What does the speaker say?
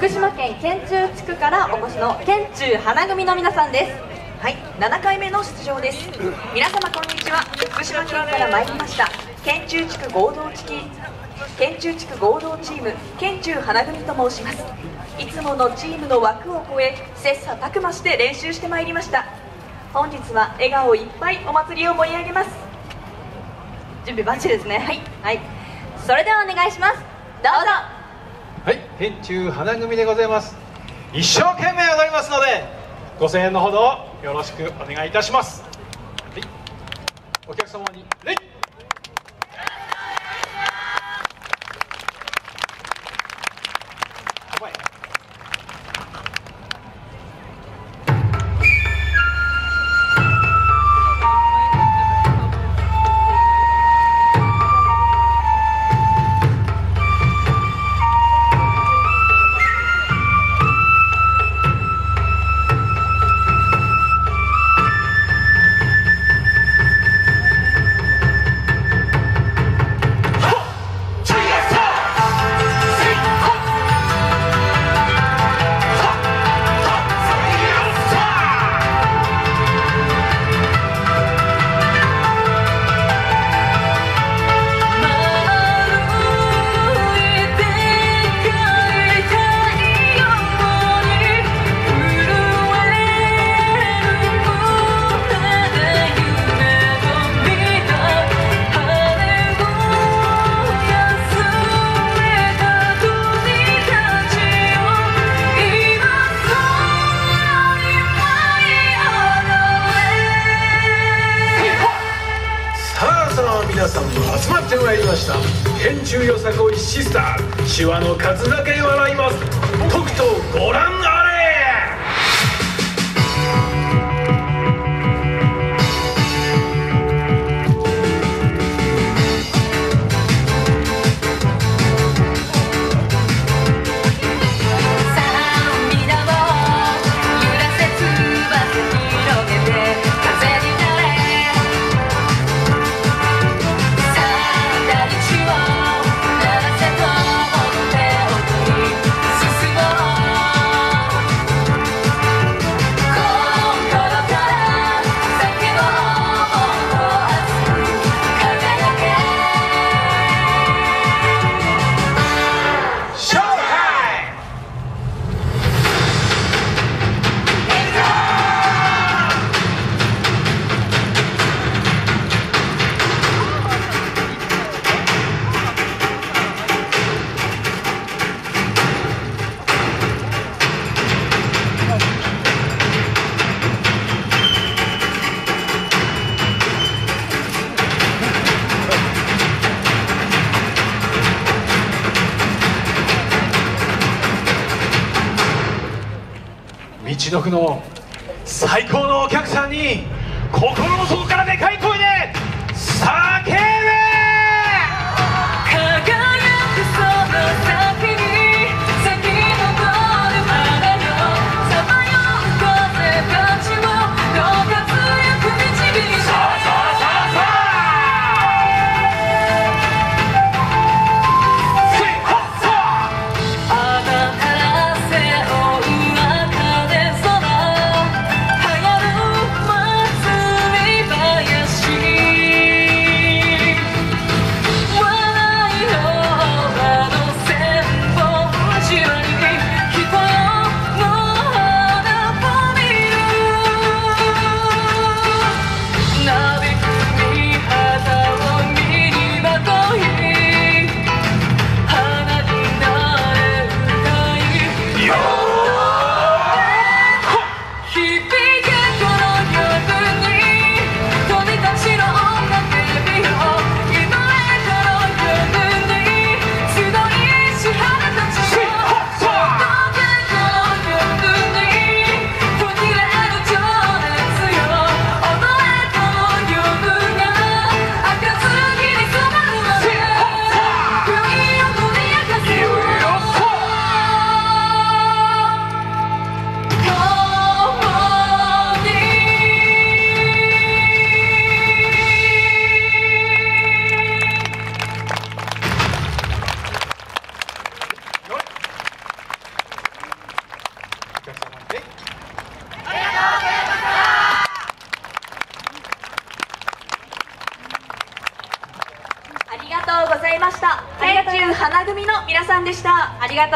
福島県県中地区からお越しの県中花組の皆さんです。はい7回目の出場です。皆様こんにちは。福島県から参りました。県中地区合同地区県中地区合同チーム県中花組と申します。いつものチームの枠を超え切磋琢磨して練習してまいりました。本日は笑顔いっぱいお祭りを盛り上げます。準備バッチリですね。はい、はい、それではお願いします。どうぞ。はい。編中花組でございます。一生懸命踊りますのでご声援のほどよろしくお願いいたします、はい、お客様に礼。集まってまいりました。編集よさこいシスター手話の数だけ笑います。ととご覧あ道のくの最高のお客さんに心の底からでかい声で叫べ！花組の皆さんでした。ありがとう。